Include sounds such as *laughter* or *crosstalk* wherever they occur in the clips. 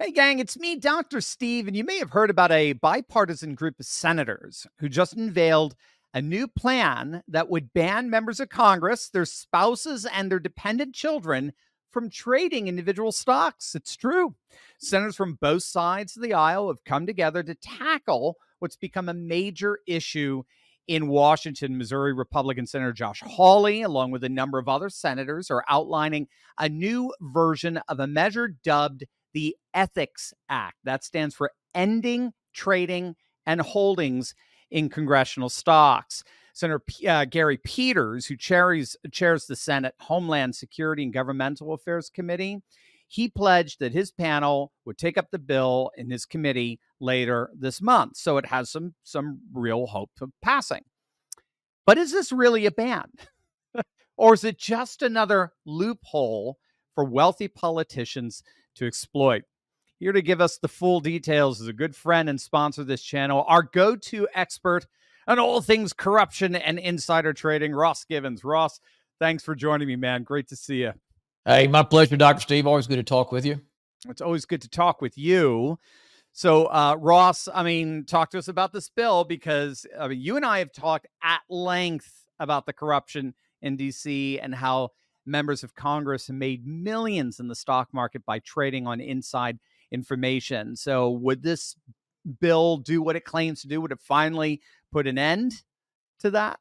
Hey, gang, it's me, Dr. Steve, and you may have heard about a bipartisan group of senators who just unveiled a new plan that would ban members of Congress, their spouses, and their dependent children from trading individual stocks. It's true. Senators from both sides of the aisle have come together to tackle what's become a major issue in Washington. Missouri Republican Senator Josh Hawley, along with a number of other senators, are outlining a new version of a measure dubbed the Ethics Act. That stands for Ending Trading and Holdings in Congressional Stocks. Senator uh, Gary Peters, who chairs, chairs the Senate Homeland Security and Governmental Affairs Committee, he pledged that his panel would take up the bill in his committee later this month. So it has some some real hope of passing. But is this really a ban? *laughs* or is it just another loophole for wealthy politicians to exploit. Here to give us the full details is a good friend and sponsor of this channel, our go to expert on all things corruption and insider trading, Ross Givens. Ross, thanks for joining me, man. Great to see you. Hey, my pleasure, Dr. Steve. Always good to talk with you. It's always good to talk with you. So, uh, Ross, I mean, talk to us about this bill because I mean, you and I have talked at length about the corruption in DC and how members of Congress have made millions in the stock market by trading on inside information. So, would this bill do what it claims to do? Would it finally put an end to that?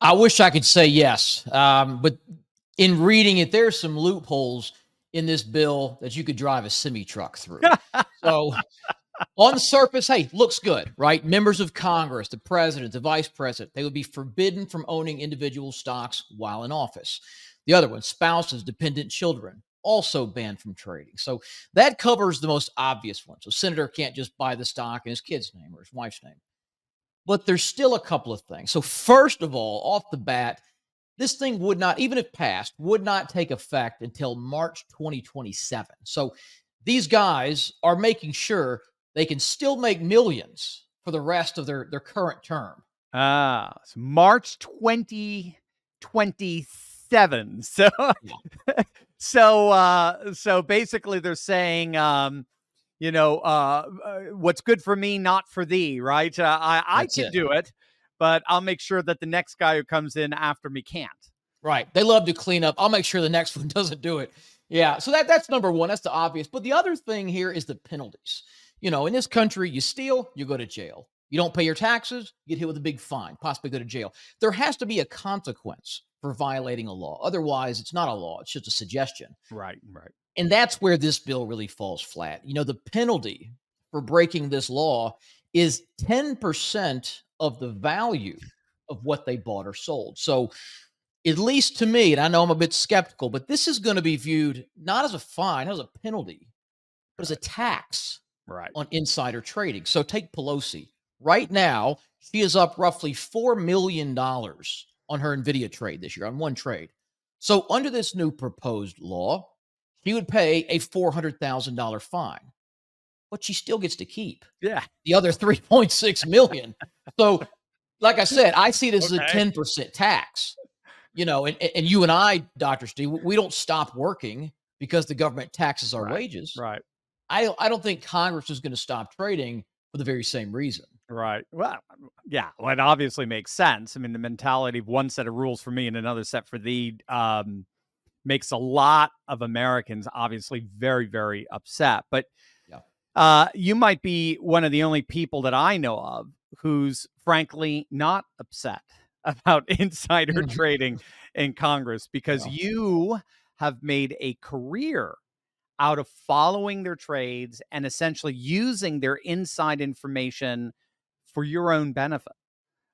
I wish I could say yes. Um, but in reading it, there's some loopholes in this bill that you could drive a semi truck through. so on the surface, hey, looks good, right? Members of Congress, the president, the vice president, they would be forbidden from owning individual stocks while in office. The other one, spouses, dependent children, also banned from trading. So that covers the most obvious one. So senator can't just buy the stock in his kid's name or his wife's name. But there's still a couple of things. So first of all, off the bat, this thing would not, even if passed, would not take effect until March 2027. So these guys are making sure they can still make millions for the rest of their, their current term. Ah, so March 2027. *laughs* So, yeah. so, uh, so basically they're saying, um, you know, uh, uh, what's good for me, not for thee, right? Uh, I, I can it. do it, but I'll make sure that the next guy who comes in after me can't. Right. They love to clean up. I'll make sure the next *laughs* one doesn't do it. Yeah. So that that's number one. That's the obvious. But the other thing here is the penalties you know, in this country, you steal, you go to jail. You don't pay your taxes, you get hit with a big fine, possibly go to jail. There has to be a consequence for violating a law. Otherwise, it's not a law, it's just a suggestion. Right, right. And that's where this bill really falls flat. You know, the penalty for breaking this law is 10% of the value of what they bought or sold. So, at least to me, and I know I'm a bit skeptical, but this is going to be viewed not as a fine, as a penalty, but as a tax right. on insider trading. So take Pelosi. Right now, she is up roughly $4 million on her NVIDIA trade this year, on one trade. So under this new proposed law, she would pay a $400,000 fine, but she still gets to keep yeah. the other 3.6 million. so like I said, I see this okay. as a 10% tax. You know, and, and you and I, Dr. Steve, we don't stop working because the government taxes our right. wages. Right. I I don't think Congress is going to stop trading for the very same reason. Right. Well, yeah. Well, it obviously makes sense. I mean, the mentality of one set of rules for me and another set for thee um, makes a lot of Americans obviously very, very upset. But yeah. uh, you might be one of the only people that I know of who's frankly not upset *laughs* about insider mm-hmm. trading in Congress because yeah. you have made a career out of following their trades and essentially using their inside information for your own benefit.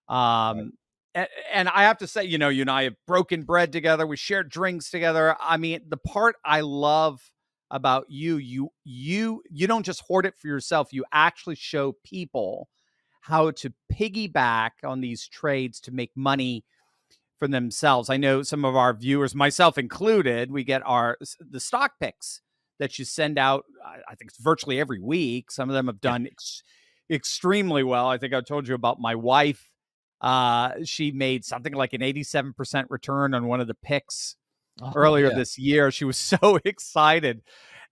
Um, right. and, I have to say, you know, you and I have broken bread together. We shared drinks together. I mean, the part I love about you, you, you, you don't just hoard it for yourself. You actually show people how to piggyback on these trades to make money for themselves. I know some of our viewers, myself included, we get our the stock picks that you send out. I think it's virtually every week. Some of them have done ex- extremely well. I think I told you about my wife. Uh, she made something like an 87% return on one of the picks oh, earlier yeah. this year. She was *laughs* so excited.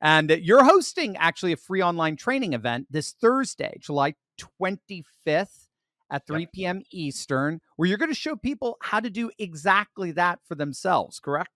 And you're hosting actually a free online training event this Thursday, July 25th at 3 yep. p.m. Eastern, where you're going to show people how to do exactly that for themselves, correct?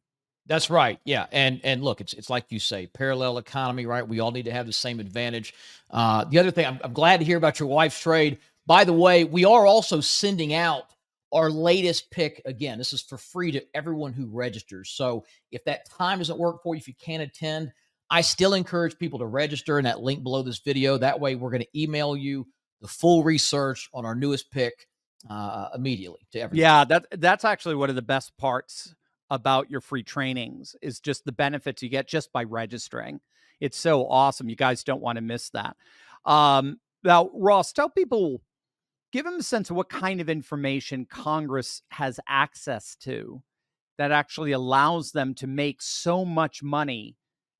That's right. Yeah. And and look, it's it's like you say, parallel economy, right? We all need to have the same advantage. Uh, the other thing, I'm, I'm glad to hear about your wife's trade. By the way, we are also sending out our latest pick again. This is for free to everyone who registers. So if that time doesn't work for you, if you can't attend, I still encourage people to register in that link below this video. That way, we're going to email you the full research on our newest pick uh, immediately to everyone. Yeah, that that's actually one of the best parts about your free trainings is just the benefits you get just by registering. It's so awesome. You guys don't want to miss that. Um, now, Ross, tell people, give them a sense of what kind of information Congress has access to that actually allows them to make so much money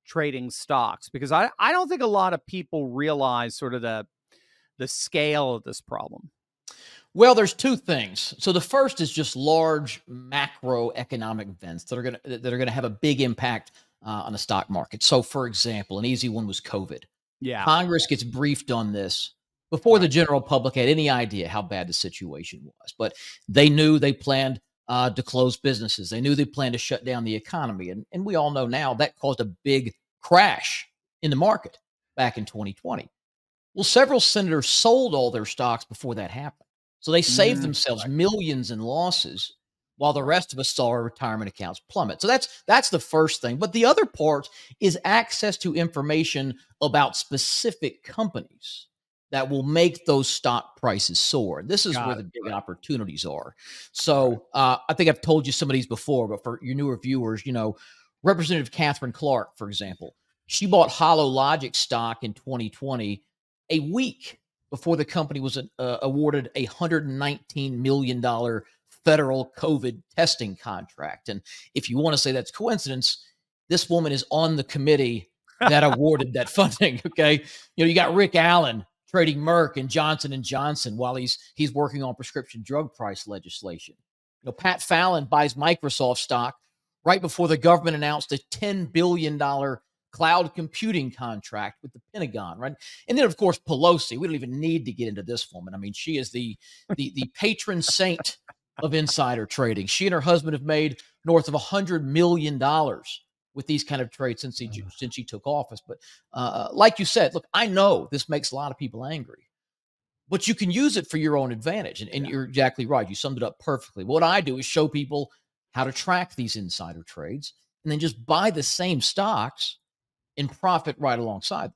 trading stocks because I, I don't think a lot of people realize sort of the the scale of this problem? Well, there's two things. So the first is just large macroeconomic events that are going to that are going to have a big impact uh, on the stock market. So, for example, an easy one was COVID. Yeah, Congress gets briefed on this before the general public had any idea how bad the situation was, but they knew they planned uh, to close businesses. They knew they planned to shut down the economy, and and we all know now that caused a big crash in the market back in 2020. Well, several senators sold all their stocks before that happened. So they saved mm, themselves millions in losses while the rest of us saw our retirement accounts plummet. So that's that's the first thing. But the other part is access to information about specific companies that will make those stock prices soar. This is Got where it. the big opportunities are. So uh, I think I've told you some of these before, but for your newer viewers, you know, Representative Katherine Clark, for example, she bought Hologic stock in 2020 a week before the company was uh, awarded a $119 million federal COVID testing contract. And if you want to say that's coincidence, this woman is on the committee that *laughs* awarded that funding. Okay. You know, you got Rick Allen trading Merck and Johnson and Johnson while he's he's working on prescription drug price legislation. You know, Pat Fallon buys Microsoft stock right before the government announced a $10 billion cloud computing contract with the Pentagon, right? And then of course Pelosi. We don't even need to get into this woman. I mean, she is the the the patron saint of insider trading. She and her husband have made north of a hundred million dollars with these kind of trades since he mm. since he took office. But uh, like you said, look, I know this makes a lot of people angry, but you can use it for your own advantage. And, and yeah. you're exactly right. You summed it up perfectly. What I do is show people how to track these insider trades and then just buy the same stocks and profit right alongside.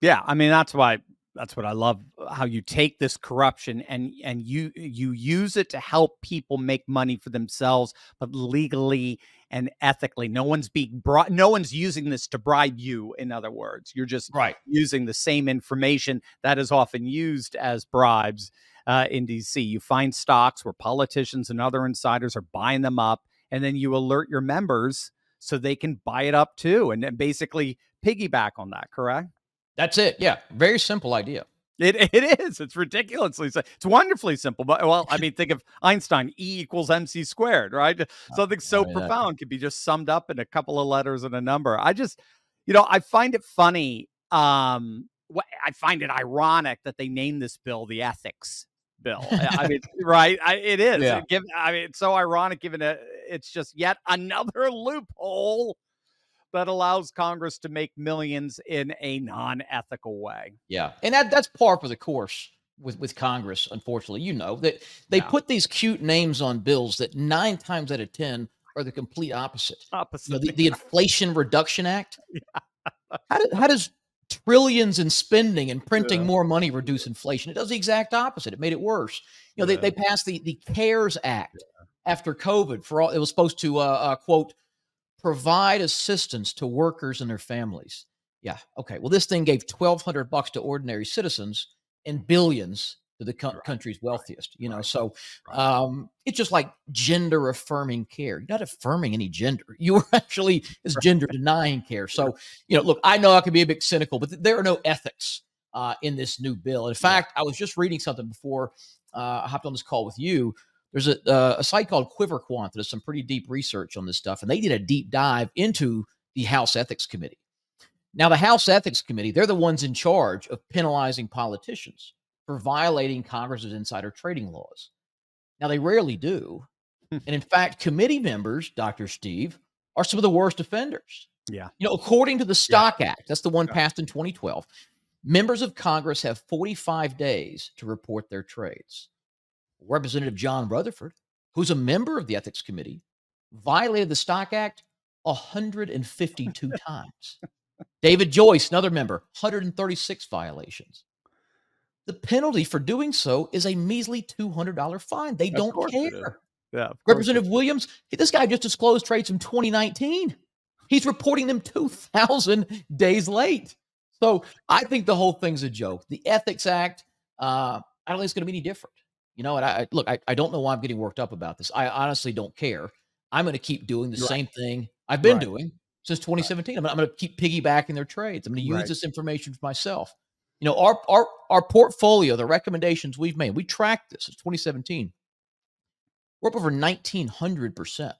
Yeah, I mean that's why that's what I love uh, how you take this corruption and and you you use it to help people make money for themselves but legally and ethically. No one's being brought no one's using this to bribe you in other words. You're just right. using the same information that is often used as bribes uh, in DC you find stocks where politicians and other insiders are buying them up and then you alert your members so they can buy it up too and, and basically piggyback on that, correct? That's it. Yeah. Very simple idea. It, *laughs* it is. It's ridiculously It's wonderfully simple. But well, I mean, think of Einstein, E equals MC squared, right? *laughs* *laughs* Something so profound could be just summed up in a couple of letters and a number. I just, you know, I find it funny. Um, I find it ironic that they named this bill the ethics bill. I mean, right? I, it is. Yeah. It give, I mean, it's so ironic given that it's just yet another *laughs* loophole that allows Congress to make millions in a non-ethical way. Yeah, and that, that's par for the course with with Congress. Unfortunately, you know that they yeah. put these cute names on bills that nine times out of ten are the complete opposite. Opposite. You know, the, the Inflation Reduction Act. *laughs* Yeah. how, do, how does trillions in spending and printing yeah. more money reduce inflation. It does the exact opposite. It made it worse. You know, they, they passed the, the CARES Act. After COVID for all, it was supposed to, uh, uh, quote, provide assistance to workers and their families. Yeah. Okay. Well, this thing gave 1200 bucks to ordinary citizens and billions to the co- right. country's wealthiest, you know. Right. So um, it's just like gender affirming care. You're not affirming any gender. *laughs* You are actually is gender denying care. So, you know, look, I know I can be a bit cynical, but there are no ethics uh, in this new bill. In fact, I was just reading something before uh, I hopped on this call with you. There's a, uh, a site called QuiverQuant that does some pretty deep research on this stuff, and they did a deep dive into the House Ethics Committee. Now, the House Ethics Committee, they're the ones in charge of penalizing politicians for violating Congress's insider trading laws. Now, they rarely do. and in fact, committee members, Dr. Steve, are some of the worst offenders. Yeah. You know, according to the Stock yeah. Act, that's the one yeah. passed in 2012, members of Congress have 45 days to report their trades. Representative John Rutherford, who's a member of the Ethics Committee, violated the Stock Act 152 *laughs* times. David Joyce, another member, 136 violations. The penalty for doing so is a measly $200 fine. They don't care. Yeah. Representative Williams, this guy just disclosed trades from 2019. He's reporting them 2,000 days late. So I think the whole thing's a joke. The Ethics Act, uh, I don't think it's going to be any different. You know, and I look, I, I don't know why I'm getting worked up about this. I honestly don't care. I'm going to keep doing the right. same thing I've been right. doing since 2017. Right. I'm, I'm going to keep piggybacking their trades. I'm going to use this information for myself. You know, our our our portfolio, the recommendations we've made, we tracked this since 2017. We're up over 1900 percent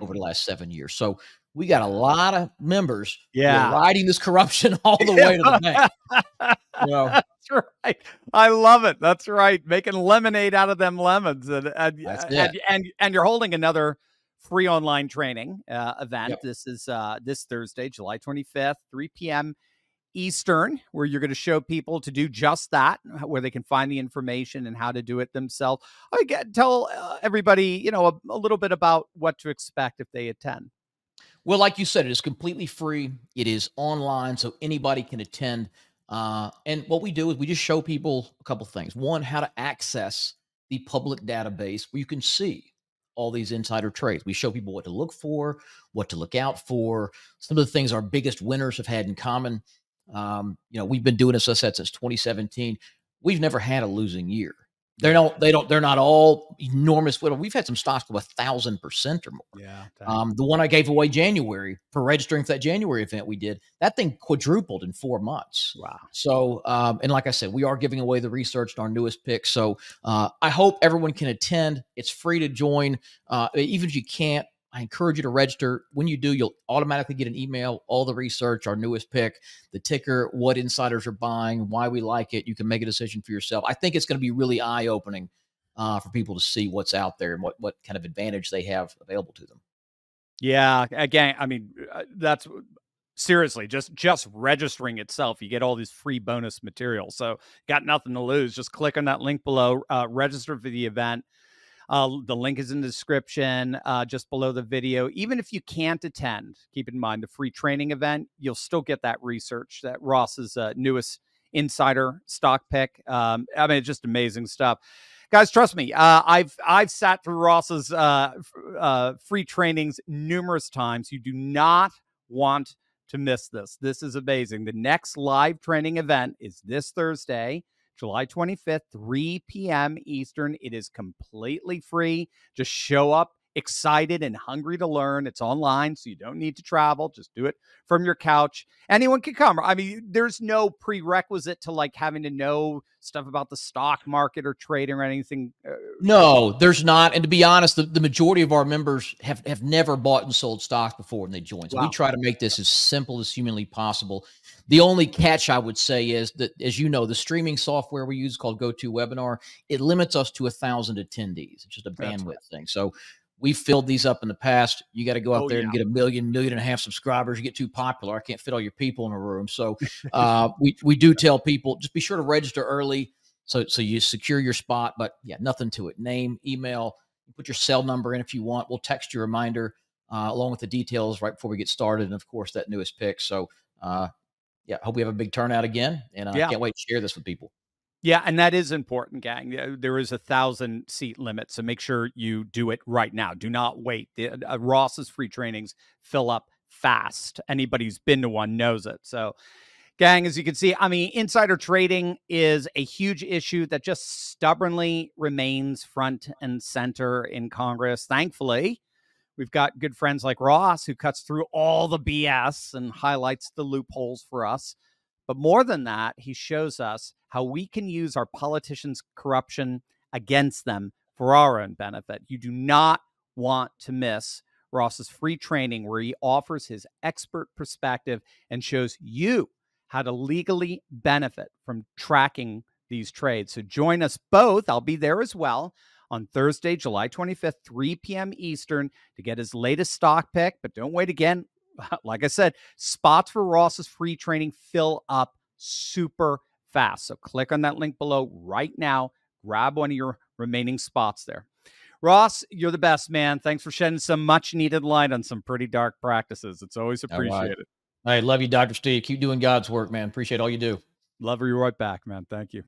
over the last seven years. So we got a lot of members yeah. riding this corruption *laughs* all the way to the bank. *laughs* know. *laughs* That's right. I love it. That's right. Making lemonade out of them lemons, and and and, and, and, you're holding another free online training uh, event. Yep. This is uh, this Thursday, July 25th, 3 p.m. Eastern, where you're going to show people to do just that, where they can find the information and how to do it themselves. I get tell uh, everybody, you know, a, a little bit about what to expect if they attend. Well, like you said, it is completely free. It is online, so anybody can attend. Uh, and what we do is we just show people a couple things. One, how to access the public database where you can see all these insider trades. We show people what to look for, what to look out for. Some of the things our biggest winners have had in common. Um, you know, we've been doing this, I said, since 2017. We've never had a losing year. They don't. They don't. They're not all enormous. We've had some stocks go a thousand percent or more. Yeah. Um, the one I gave away January for registering for that January event we did, that thing quadrupled in four months. Wow. So, um, and like I said, we are giving away the research on our newest pick. So, uh, I hope everyone can attend. It's free to join. Uh, even if you can't, I encourage you to register. When you do, you'll automatically get an email, all the research, our newest pick, the ticker, what insiders are buying, why we like it. You can make a decision for yourself. I think it's going to be really eye opening uh, for people to see what's out there and what, what kind of advantage they have available to them. Yeah. Again, I mean, uh, that's seriously just just registering itself you get all these free bonus material so got nothing to lose just click on that link below uh, register for the event uh, the link is in the description uh, just below the video. Even if you can't attend, keep in mind the free training event, you'll still get that research, that Ross's uh, newest insider stock pick. Um, I mean, it's just amazing stuff. Guys, trust me. Uh, I've I've sat through Ross's uh, uh, free trainings numerous times. You do not want to miss this. This is amazing. The next live training event is this Thursday. July 25th, 3 p.m. Eastern. It is completely free. Just show up excited and hungry to learn. It's online, so you don't need to travel. Just do it from your couch. Anyone can come. I mean, there's no prerequisite to like having to know stuff about the stock market or trading or anything. Uh, no, there's not. And to be honest, the, the majority of our members have, have never bought and sold stocks before when they join. So wow. we try to make this as simple as humanly possible. The only catch I would say is that, as you know, the streaming software we use called GoToWebinar, it limits us to a thousand attendees. It's just a bandwidth right. thing. So we've filled these up in the past. You got to go out oh, there yeah. and get a million, million and a half subscribers. You get too popular. I can't fit all your people in a room. So uh, we we do *laughs* tell people just be sure to register early so so you secure your spot. But yeah, nothing to it. Name, email, put your cell number in if you want. We'll text you a reminder uh, along with the details right before we get started, and of course that newest pick. So uh, yeah, hope we have a big turnout again, and I yeah. can't wait to share this with people. Yeah, and that is important, gang. There is a thousand seat limit, so make sure you do it right now. Do not wait. The, uh, Ross's free trainings fill up fast. Anybody who's been to one knows it. So, gang, as you can see, I mean, insider trading is a huge issue that just stubbornly remains front and center in Congress. Thankfully, we've got good friends like Ross who cuts through all the BS and highlights the loopholes for us. But more than that, he shows us how we can use our politicians' corruption against them for our own benefit. You do not want to miss Ross's free training where he offers his expert perspective and shows you how to legally benefit from tracking these trades. So join us both. I'll be there as well on Thursday, July 25th, 3 p.m. Eastern to get his latest stock pick. But don't wait again. *laughs* Like I said, spots for Ross's free training fill up super fast. So click on that link below right now. Grab one of your remaining spots there. Ross, you're the best, man. Thanks for shedding some much needed light on some pretty dark practices. It's always appreciated. Right. Hey, love you, Dr. Steve. Keep doing God's work, man. Appreciate all you do. Love you right back, man. Thank you.